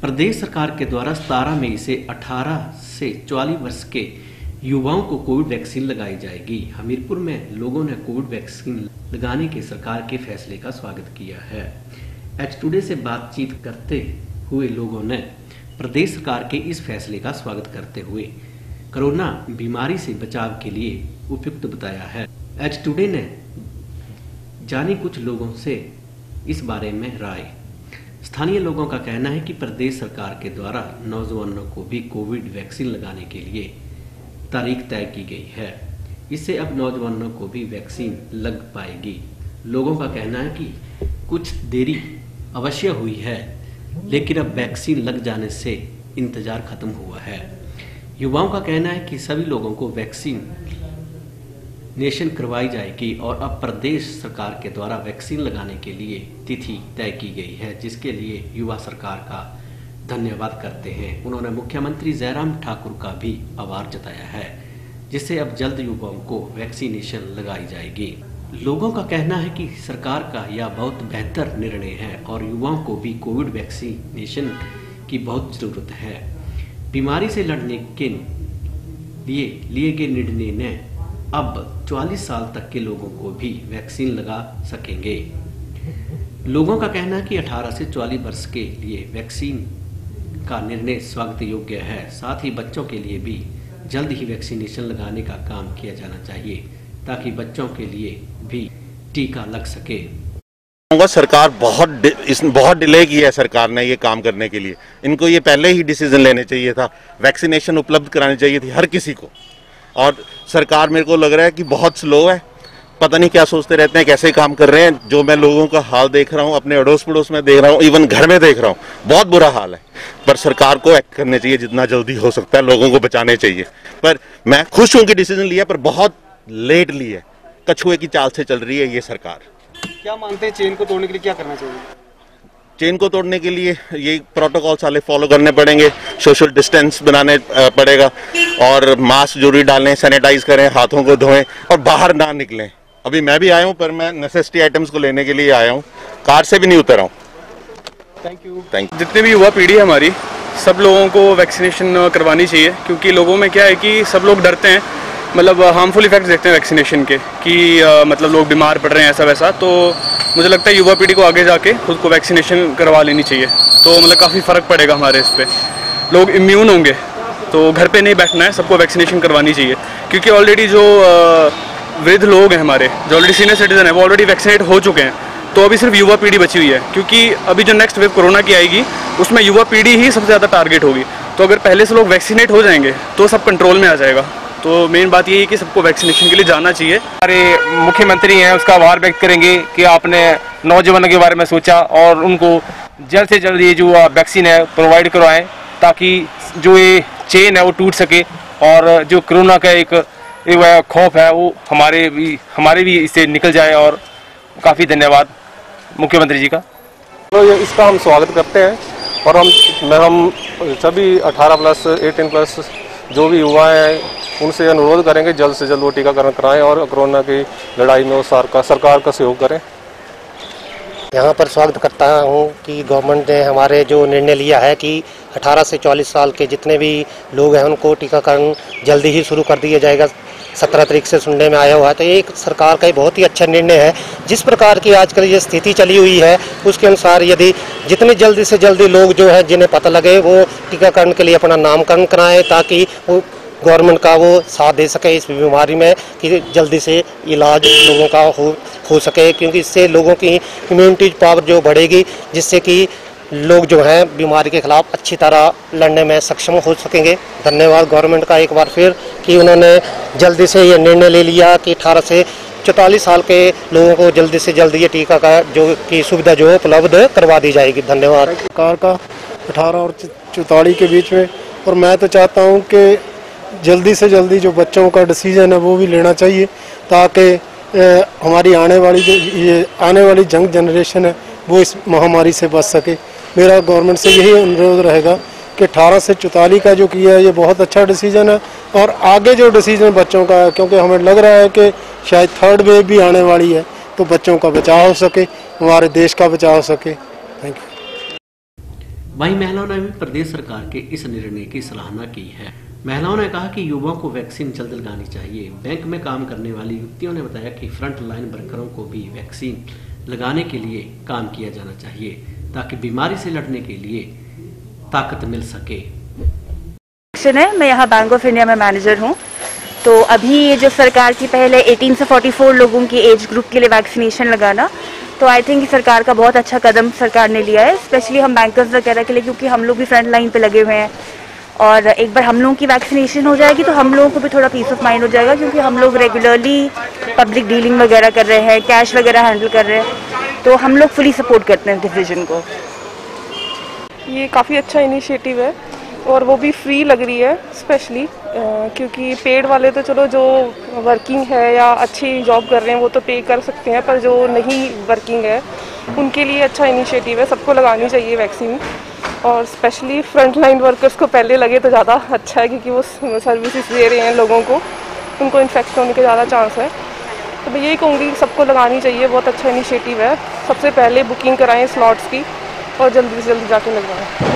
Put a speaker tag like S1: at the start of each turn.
S1: प्रदेश सरकार के द्वारा 17 मई से 18 से 44 वर्ष के युवाओं को कोविड वैक्सीन लगाई जाएगी। हमीरपुर में लोगों ने कोविड वैक्सीन लगाने के सरकार के फैसले का स्वागत किया है। एच टुडे से बातचीत करते हुए लोगों ने प्रदेश सरकार के इस फैसले का स्वागत करते हुए कोरोना बीमारी से बचाव के लिए उपयुक्त बताया है। एच टुडे ने जाने कुछ लोगों से इस बारे में राय स्थानीय लोगों का कहना है कि प्रदेश सरकार के द्वारा नौजवानों को भी कोविड वैक्सीन लगाने के लिए तारीख तय की गई है। इससे अब नौजवानों को भी वैक्सीन लग पाएगी। लोगों का कहना है कि कुछ देरी अवश्य हुई है, लेकिन अब वैक्सीन लग जाने से इंतज़ार खत्म हुआ है। युवाओं का कहना है कि सभी लोगों को वैक्सीन नेशन करवाई जाएगी और अब प्रदेश सरकार के द्वारा वैक्सीन लगाने के लिए तिथि तय की गई है, जिसके लिए युवा सरकार का धन्यवाद करते हैं। उन्होंने मुख्यमंत्री जयराम ठाकुर का भी आभार जताया है, जिससे अब जल्द युवाओं को वैक्सीनेशन लगाई जाएगी। लोगों का कहना है कि सरकार का यह बहुत बेहतर निर्णय है और युवाओं को भी कोविड वैक्सीनेशन की बहुत ज़रूरत है। बीमारी से लड़ने के लिए लिए गए निर्णय ने अब 44 साल तक के लोगों को भी वैक्सीन लगा सकेंगे। लोगों का कहना है कि 18 से 44 वर्ष के लिए वैक्सीन का निर्णय स्वागत योग्य है। साथ ही बच्चों के लिए भी जल्द ही वैक्सीनेशन लगाने का काम किया जाना चाहिए, ताकि बच्चों के लिए भी टीका लग सके।
S2: सरकार बहुत इस, बहुत डिले किया है सरकार ने ये काम करने के लिए। इनको ये पहले ही डिसीज़न लेने चाहिए था। वैक्सीनेशन उपलब्ध करानी चाहिए थी हर किसी को। और सरकार मेरे को लग रहा है कि बहुत स्लो है। पता नहीं क्या सोचते रहते हैं, कैसे काम कर रहे हैं। जो मैं लोगों का हाल देख रहा हूँ, अपने अड़ोस पड़ोस में देख रहा हूँ इवन घर में देख रहा हूँ, बहुत बुरा हाल है। पर सरकार को एक्ट करने चाहिए जितना जल्दी हो सकता है, लोगों को बचाने चाहिए। पर मैं खुश हूँ कि डिसीज़न लिया, पर बहुत लेट लिया कछुए की चाल से चल रही है ये सरकार।
S3: क्या मानते हैं चेन को तोड़ने के लिए क्या करना चाहिए?
S2: चेन को तोड़ने के लिए ये प्रोटोकॉल साले फॉलो करने पड़ेंगे सोशल डिस्टेंस बनाने पड़ेगा और मास्क ज़रूरी डालें सैनिटाइज करें हाथों को धोएँ और बाहर ना निकलें। अभी मैं भी आया हूँ पर मैं नेसेसिटी आइटम्स को लेने के लिए आया हूँ। कार से भी नहीं उतर हूँ।
S3: थैंक यू
S2: थैंक यू
S3: जितने भी युवा पीढ़ी है हमारी सब लोगों को वैक्सीनेशन करवानी चाहिए क्योंकि लोगों में क्या है कि सब लोग डरते हैं। मतलब हार्मफुल इफेक्ट्स देखते हैं वैक्सीनेशन के, कि मतलब लोग बीमार पड़ रहे हैं ऐसा वैसा। तो मुझे लगता है युवा पीढ़ी को आगे जाके खुद को वैक्सीनेशन करवा लेनी चाहिए। तो मतलब काफ़ी फ़र्क पड़ेगा हमारे इस पर लोग इम्यून होंगे तो घर पे नहीं बैठना है, सबको वैक्सीनेशन करवानी चाहिए। क्योंकि ऑलरेडी जो वृद्ध लोग हैं हमारे, जो ऑलरेडी सीनियर सिटीजन है, वो ऑलरेडी वैक्सीनेट हो चुके हैं। तो अभी सिर्फ़ युवा पीढ़ी बची हुई है, क्योंकि अभी जो नेक्स्ट वेव कोरोना की आएगी, उसमें युवा पीढ़ी ही सबसे ज़्यादा टारगेट होगी। तो अगर पहले से लोग वैक्सीनेट हो जाएँगे तो सब कंट्रोल में आ जाएगा। तो मेन बात ये है कि सबको वैक्सीनेशन के लिए जाना चाहिए।
S4: हमारे मुख्यमंत्री हैं उसका आभार व्यक्त करेंगे कि आपने नौजवानों के बारे में सोचा और उनको जल्द से जल्द ये जो वैक्सीन है प्रोवाइड करवाएँ ताकि जो ये चेन है वो टूट सके और जो कोरोना का एक, एक खौफ है वो हमारे भी हमारे भी इससे निकल जाए और काफ़ी धन्यवाद मुख्यमंत्री जी का।
S5: तो ये इसका हम स्वागत करते हैं और हम हम सभी 18 प्लस 18 प्लस जो भी युवा हैं उनसे अनुरोध करेंगे, जल्द से जल्द वो टीकाकरण कराएँ और कोरोना की लड़ाई में वो सरकार सरकार का सहयोग करें।
S6: यहाँ पर स्वागत करता हूँ कि गवर्नमेंट ने हमारे जो निर्णय लिया है कि 18 से 40 साल के जितने भी लोग हैं, उनको टीकाकरण जल्दी ही शुरू कर दिया जाएगा। सत्रह तारीख से सुनने में आया हुआ है। तो ये सरकार का बहुत ही अच्छा निर्णय है। जिस प्रकार की आजकल ये स्थिति चली हुई है, उसके अनुसार यदि जितनी जल्दी से जल्दी लोग जो है, जिन्हें पता लगे, वो टीकाकरण के लिए अपना नामकरण कराएँ, ताकि वो गवर्नमेंट का वो साथ दे सके इस बीमारी में कि जल्दी से इलाज लोगों का हो हो सके, क्योंकि इससे लोगों की इम्यूनिटी पावर जो बढ़ेगी, जिससे कि लोग जो हैं बीमारी के खिलाफ अच्छी तरह लड़ने में सक्षम हो सकेंगे। धन्यवाद गवर्नमेंट का एक बार फिर कि उन्होंने जल्दी से ये निर्णय ले लिया कि अठारह से चौतालीस साल के लोगों को जल्दी से जल्दी ये टीका का जो की सुविधा जो उपलब्ध करवा दी जाएगी। धन्यवाद।
S7: सरकार का अठारह और चौतालीस के बीच में, और मैं तो चाहता हूँ कि जल्दी से जल्दी जो बच्चों का डिसीज़न है, वो भी लेना चाहिए, ताकि हमारी आने वाली जो, ये आने वाली जंग जनरेशन है, वो इस महामारी से बच सके। मेरा गवर्नमेंट से यही अनुरोध रहेगा कि अठारह से चौतालीस का जो किया है, ये बहुत अच्छा डिसीज़न है, और आगे जो डिसीज़न बच्चों का है, क्योंकि हमें लग रहा है कि शायद थर्ड वेव भी आने वाली है तो बच्चों का बचाव हो सके, हमारे देश का बचाव हो सके। थैंक यू
S1: वहीं महिलाओं ने भी प्रदेश सरकार के इस निर्णय की सराहना की है। महिलाओं ने कहा कि युवाओं को वैक्सीन जल्द लगानी चाहिए। बैंक में काम करने वाली युवतियों ने बताया कि फ्रंट लाइन वर्करों को भी वैक्सीन लगाने के लिए काम किया जाना चाहिए, ताकि बीमारी से लड़ने के लिए ताकत मिल सके।
S8: है। मैं यहाँ बैंक ऑफ़ इंडिया में मैनेजर हूँ। तो अभी ये जो सरकार की पहले है 18 से 44 लोगों की एज ग्रुप के लिए वैक्सीनेशन लगाना तो आई थिंक सरकार का बहुत अच्छा कदम सरकार ने लिया है स्पेशली हम बैंकर्स वगैरह के लिए, क्योंकि हम लोग भी फ्रंट लाइन पे लगे हुए हैं। और एक बार हम लोगों की वैक्सीनेशन हो जाएगी तो हम लोगों को भी थोड़ा पीस ऑफ़ माइंड हो जाएगा, क्योंकि हम लोग रेगुलरली पब्लिक डीलिंग वगैरह कर रहे हैं कैश वगैरह हैंडल कर रहे हैं तो हम लोग फुली सपोर्ट करते हैं डिसीज़न को।
S9: ये काफ़ी अच्छा इनिशिएटिव है, और वो भी फ्री लग रही है स्पेशली क्योंकि पेड वाले तो चलो जो वर्किंग है या अच्छी जॉब कर रहे हैं, वो तो पे कर सकते हैं, पर जो नहीं वर्किंग है, उनके लिए अच्छा इनिशिएटिव है, सबको लगानी चाहिए वैक्सीन और स्पेशली फ्रंट लाइन वर्कर्स को पहले लगे तो ज़्यादा अच्छा है क्योंकि वो सर्विसेज़ दे रहे हैं लोगों को। उनको इन्फेक्शन होने के ज़्यादा चांस है। तो मैं यही कहूँगी, सबको लगानी चाहिए, बहुत अच्छा इनिशिएटिव है। सबसे पहले बुकिंग कराएँ स्लॉट्स की और जल्दी से जल्दी जाके लगवाएँ